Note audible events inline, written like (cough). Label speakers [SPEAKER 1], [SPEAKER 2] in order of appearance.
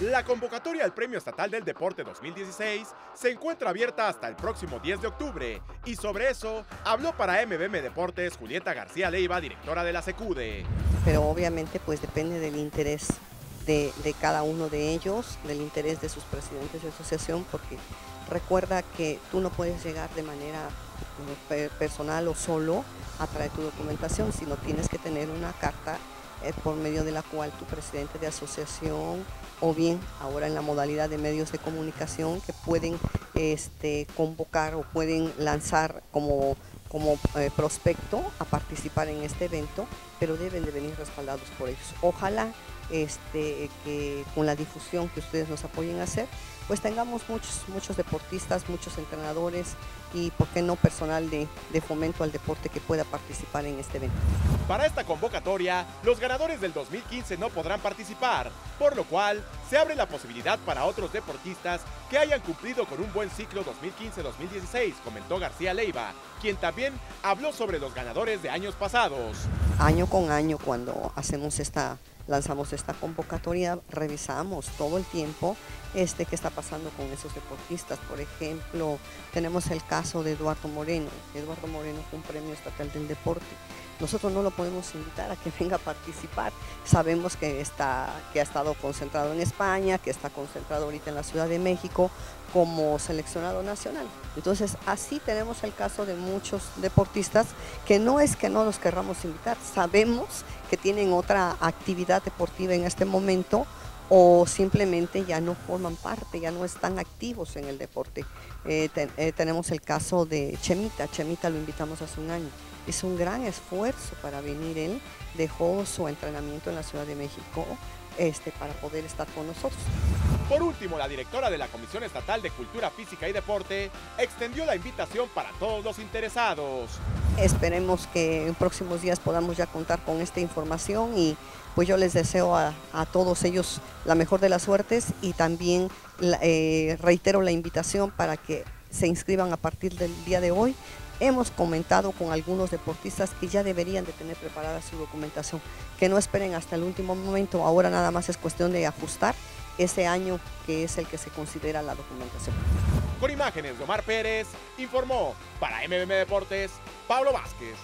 [SPEAKER 1] La convocatoria al Premio Estatal del Deporte 2016 se encuentra abierta hasta el próximo 10 de octubre y sobre eso habló para MBM Deportes Julieta García Leiva, directora de la SECUDE.
[SPEAKER 2] Pero obviamente pues depende del interés de, de cada uno de ellos, del interés de sus presidentes de asociación, porque recuerda que tú no puedes llegar de manera eh, personal o solo a traer tu documentación, sino tienes que tener una carta por medio de la cual tu presidente de asociación o bien ahora en la modalidad de medios de comunicación que pueden este, convocar o pueden lanzar como, como eh, prospecto a participar en este evento, pero deben de venir respaldados por ellos. Ojalá este, que con la difusión que ustedes nos apoyen a hacer, pues tengamos muchos, muchos deportistas, muchos entrenadores y, por qué no, personal de, de fomento al deporte que pueda participar en este evento.
[SPEAKER 1] Para esta convocatoria, los ganadores del 2015 no podrán participar, por lo cual se abre la posibilidad para otros deportistas que hayan cumplido con un buen ciclo 2015-2016, comentó García Leiva, quien también habló sobre los ganadores de años pasados.
[SPEAKER 2] Año con año, cuando hacemos esta lanzamos esta convocatoria, revisamos todo el tiempo este, qué está pasando con esos deportistas. Por ejemplo, tenemos el caso de Eduardo Moreno. Eduardo Moreno fue un premio estatal del deporte. Nosotros no lo podemos invitar a que (laughs) venga a participar. Sabemos que, está, que ha estado concentrado en España, que está concentrado ahorita en la Ciudad de México como seleccionado nacional. Entonces, así tenemos el caso de muchos deportistas que no es que no los querramos invitar, sabemos que tienen otra actividad deportiva en este momento o simplemente ya no forman parte, ya no están activos en el deporte. Eh, eh, tenemos el caso de Chemita, Chemita lo invitamos hace un año. Es un gran esfuerzo para venir él, dejó su entrenamiento en la Ciudad de México este, para poder estar con nosotros.
[SPEAKER 1] Por último, la directora de la Comisión Estatal de Cultura Física y Deporte extendió la invitación para todos los interesados.
[SPEAKER 2] Esperemos que en próximos días podamos ya contar con esta información y pues yo les deseo a, todos ellos la mejor de las suertes y también eh, reitero la invitación para que se inscriban a partir del día de hoy. Hemos comentado con algunos deportistas que ya deberían de tener preparada su documentación, que no esperen hasta el último momento, ahora nada más es cuestión de ajustar ese año que es el que se considera la documentación.
[SPEAKER 1] Con imágenes de Omar Pérez, informó para MMM Deportes Pablo Vázquez.